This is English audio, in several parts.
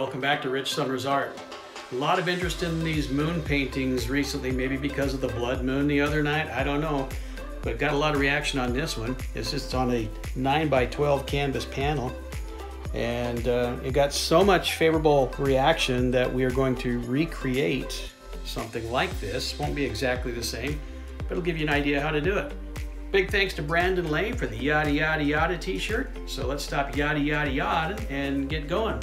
welcome back to Rich Summers Art. A lot of interest in these moon paintings recently, maybe because of the blood moon the other night, I don't know. But got a lot of reaction on this one. It's just on a 9 by 12 canvas panel. And uh, it got so much favorable reaction that we are going to recreate something like this. Won't be exactly the same, but it'll give you an idea how to do it. Big thanks to Brandon Lane for the yada yada yada t-shirt. So let's stop yada yada yada and get going.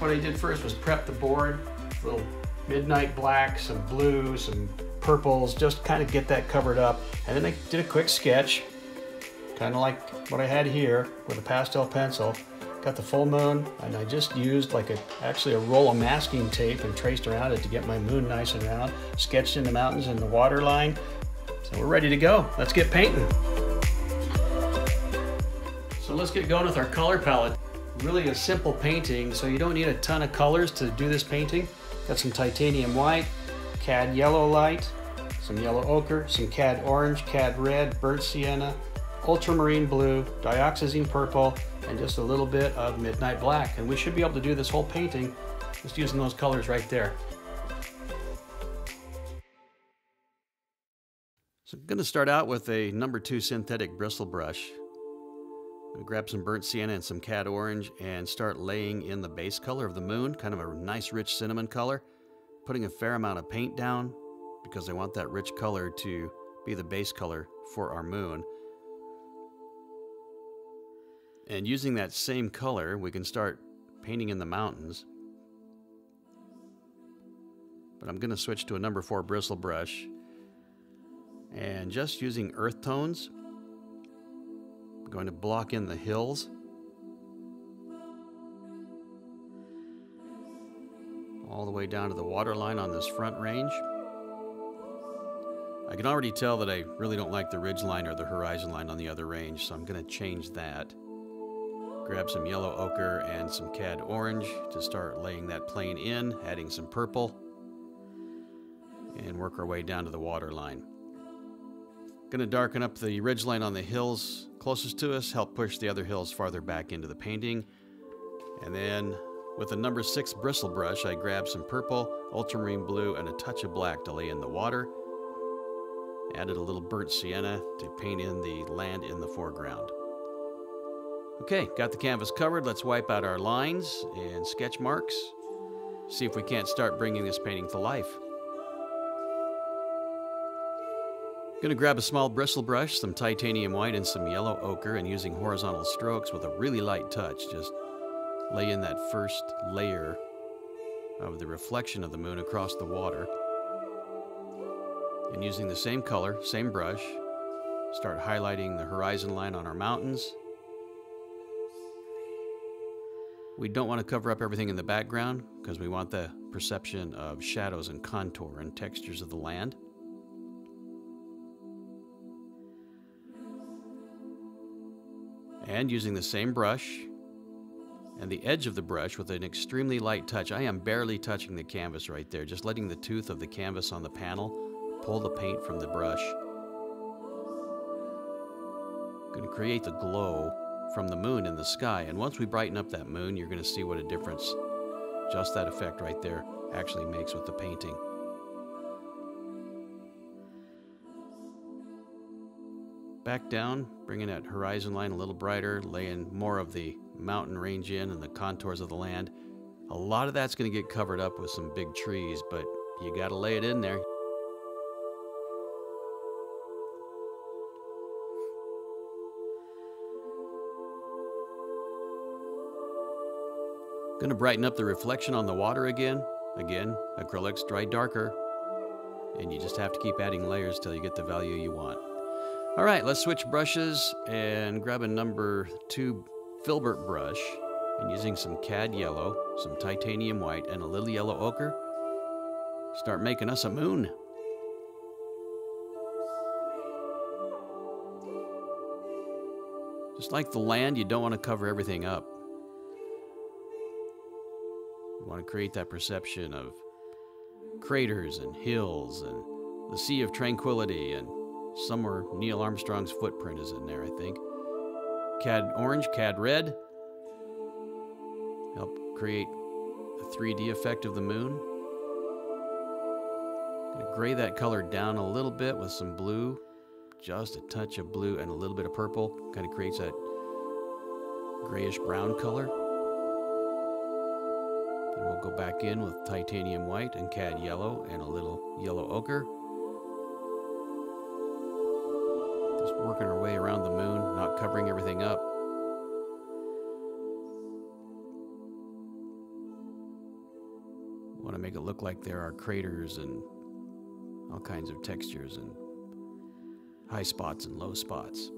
What I did first was prep the board, little midnight black, some blue, some purples, just kind of get that covered up. And then I did a quick sketch, kind of like what I had here with a pastel pencil. Got the full moon, and I just used like a actually a roll of masking tape and traced around it to get my moon nice and round. Sketched in the mountains and the water line. So we're ready to go. Let's get painting. So let's get going with our color palette. Really a simple painting, so you don't need a ton of colors to do this painting. Got some titanium white, cad yellow light, some yellow ochre, some cad orange, cad red, burnt sienna, ultramarine blue, dioxazine purple, and just a little bit of midnight black. And we should be able to do this whole painting just using those colors right there. So I'm going to start out with a number two synthetic bristle brush. Grab some burnt sienna and some cad orange and start laying in the base color of the moon, kind of a nice rich cinnamon color. Putting a fair amount of paint down because I want that rich color to be the base color for our moon. And using that same color, we can start painting in the mountains. But I'm going to switch to a number four bristle brush. And just using earth tones, going to block in the hills. All the way down to the waterline on this front range. I can already tell that I really don't like the ridge line or the horizon line on the other range, so I'm going to change that. Grab some yellow ochre and some cad orange to start laying that plane in, adding some purple, and work our way down to the water line. Going to darken up the ridge line on the hills closest to us, help push the other hills farther back into the painting. And then with a number six bristle brush, I grab some purple, ultramarine blue, and a touch of black to lay in the water. Added a little burnt sienna to paint in the land in the foreground. Okay, got the canvas covered. Let's wipe out our lines and sketch marks. See if we can't start bringing this painting to life. Gonna grab a small bristle brush, some titanium white and some yellow ochre and using horizontal strokes with a really light touch, just lay in that first layer of the reflection of the moon across the water. And using the same color, same brush, start highlighting the horizon line on our mountains We don't want to cover up everything in the background because we want the perception of shadows and contour and textures of the land. And using the same brush and the edge of the brush with an extremely light touch. I am barely touching the canvas right there, just letting the tooth of the canvas on the panel pull the paint from the brush. going to create the glow from the moon in the sky. And once we brighten up that moon, you're going to see what a difference just that effect right there actually makes with the painting. Back down, bringing that horizon line a little brighter, laying more of the mountain range in and the contours of the land. A lot of that's going to get covered up with some big trees, but you got to lay it in there. Going to brighten up the reflection on the water again. Again, acrylics dry darker. And you just have to keep adding layers till you get the value you want. All right, let's switch brushes and grab a number two filbert brush and using some cad yellow, some titanium white, and a little yellow ochre, start making us a moon. Just like the land, you don't want to cover everything up. You want to create that perception of craters and hills and the sea of tranquility and somewhere Neil Armstrong's footprint is in there, I think. Cad orange, cad red. Help create a 3D effect of the moon. Gonna gray that color down a little bit with some blue. Just a touch of blue and a little bit of purple. Kind of creates that grayish brown color. Then we'll go back in with titanium white and cad yellow and a little yellow ochre. Working our way around the moon, not covering everything up. Want to make it look like there are craters and all kinds of textures and high spots and low spots.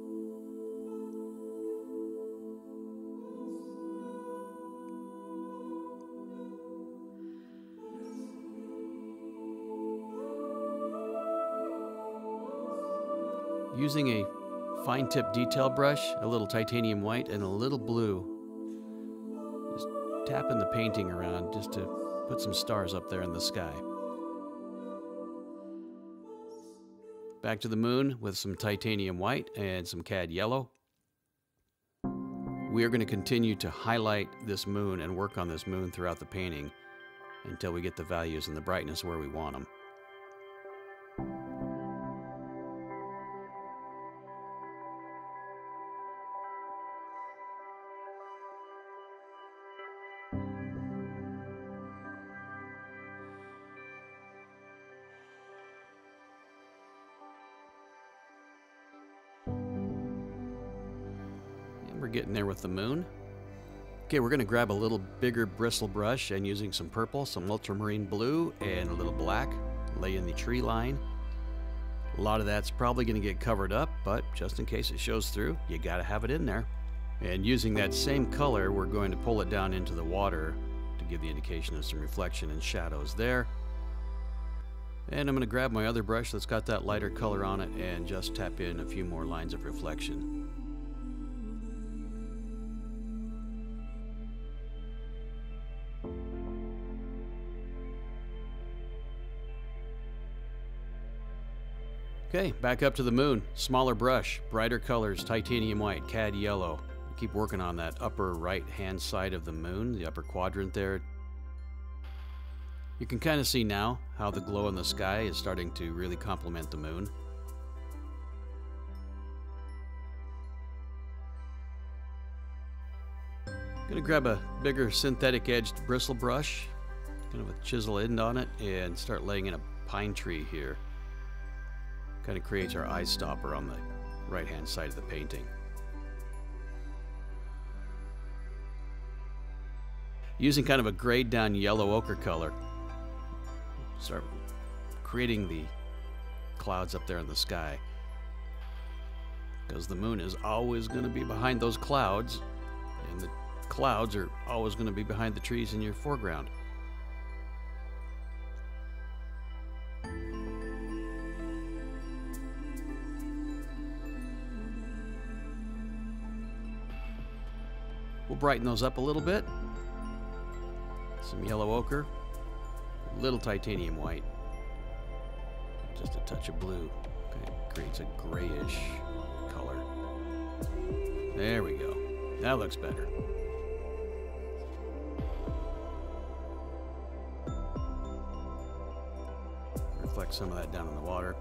Using a fine tip detail brush, a little titanium white, and a little blue. Just tapping the painting around just to put some stars up there in the sky. Back to the moon with some titanium white and some cad yellow. We are going to continue to highlight this moon and work on this moon throughout the painting until we get the values and the brightness where we want them. The moon. Okay, we're going to grab a little bigger bristle brush and using some purple, some ultramarine blue, and a little black, lay in the tree line. A lot of that's probably going to get covered up, but just in case it shows through, you got to have it in there. And using that same color, we're going to pull it down into the water to give the indication of some reflection and shadows there. And I'm going to grab my other brush that's got that lighter color on it and just tap in a few more lines of reflection. Okay, back up to the moon. Smaller brush, brighter colors, titanium white, cad yellow. Keep working on that upper right hand side of the moon, the upper quadrant there. You can kind of see now how the glow in the sky is starting to really complement the moon. I'm gonna grab a bigger synthetic edged bristle brush, kind of a chisel end on it, and start laying in a pine tree here. Kind of creates our eye stopper on the right hand side of the painting. Using kind of a grayed down yellow ochre color, start creating the clouds up there in the sky. Because the moon is always going to be behind those clouds, and the clouds are always going to be behind the trees in your foreground. Brighten those up a little bit. Some yellow ochre, a little titanium white, just a touch of blue. Okay, creates a grayish color. There we go. That looks better. Reflect some of that down in the water.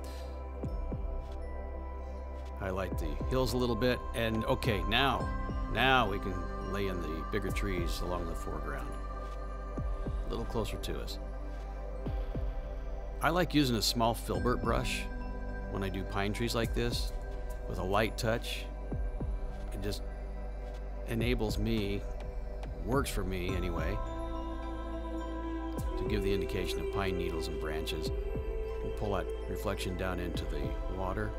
Highlight the hills a little bit. And okay, now, now we can lay in the bigger trees along the foreground. A little closer to us. I like using a small filbert brush when I do pine trees like this with a light touch. It just enables me, works for me anyway, to give the indication of pine needles and branches and pull that reflection down into the water.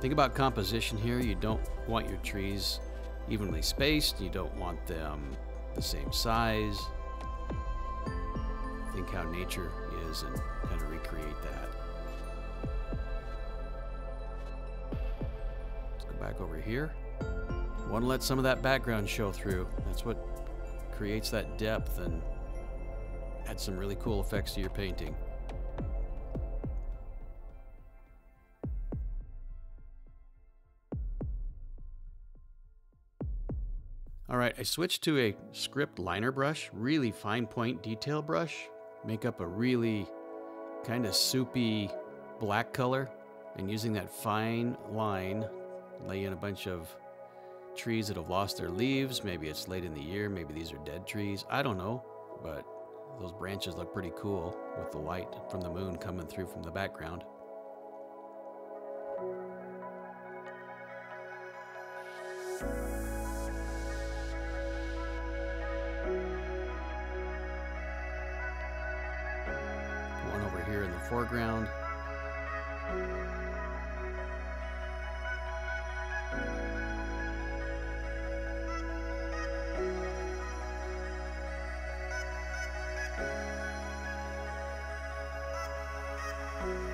Think about composition here. You don't want your trees evenly spaced. You don't want them the same size. Think how nature is and kind of recreate that. Let's go back over here. Want to let some of that background show through. That's what creates that depth and adds some really cool effects to your painting. All right, I switched to a script liner brush, really fine point detail brush. Make up a really kind of soupy black color. And using that fine line, lay in a bunch of trees that have lost their leaves. Maybe it's late in the year. Maybe these are dead trees. I don't know. But those branches look pretty cool with the light from the moon coming through from the background. Foreground.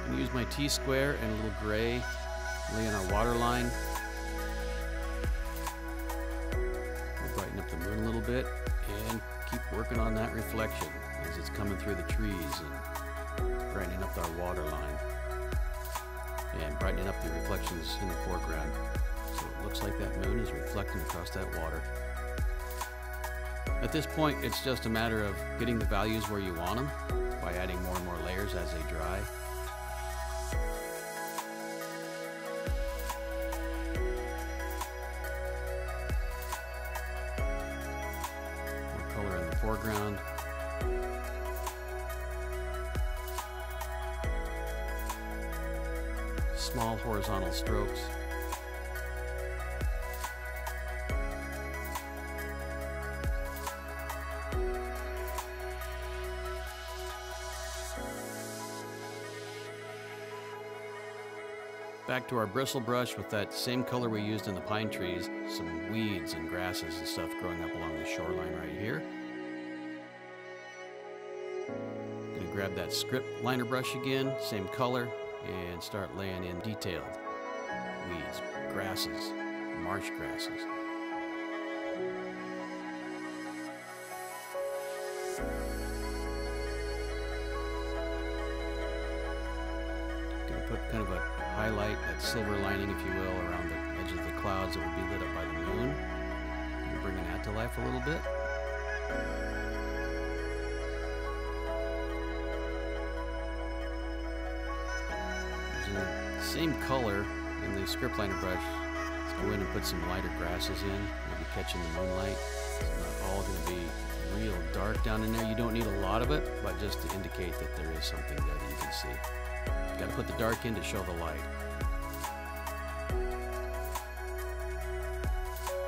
Gonna use my T-square and a little gray, lay in our water line. We'll brighten up the moon a little bit and keep working on that reflection as it's coming through the trees brightening up our water line and brightening up the reflections in the foreground. So it looks like that moon is reflecting across that water. At this point, it's just a matter of getting the values where you want them by adding more and more layers as they dry. Small horizontal strokes. Back to our bristle brush with that same color we used in the pine trees, some weeds and grasses and stuff growing up along the shoreline right here. Gonna grab that script liner brush again, same color, and start laying in detailed weeds, grasses, marsh grasses. Gonna put kind of a highlight, that silver lining, if you will, around the edge of the clouds that will be lit up by the moon. Gonna bringing that to life a little bit. The same color in the script liner brush, let's go in and put some lighter grasses in, maybe catching the moonlight. It's not all going to be real dark down in there. You don't need a lot of it, but just to indicate that there is something there that you can see. You got to put the dark in to show the light.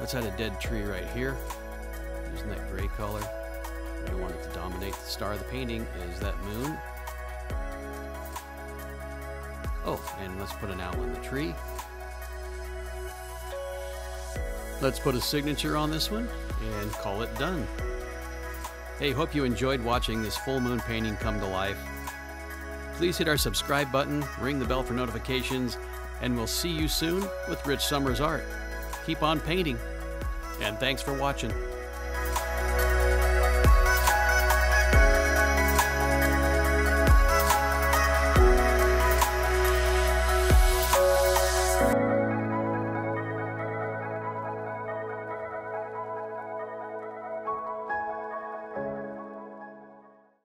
Let's add a dead tree right here, using that gray color. We don't want it to dominate. The star of the painting is that moon. Oh, and let's put an owl in the tree. Let's put a signature on this one and call it done. Hey, hope you enjoyed watching this full moon painting come to life. Please hit our subscribe button, ring the bell for notifications, and we'll see you soon with Rich Summers Art. Keep on painting, and thanks for watching.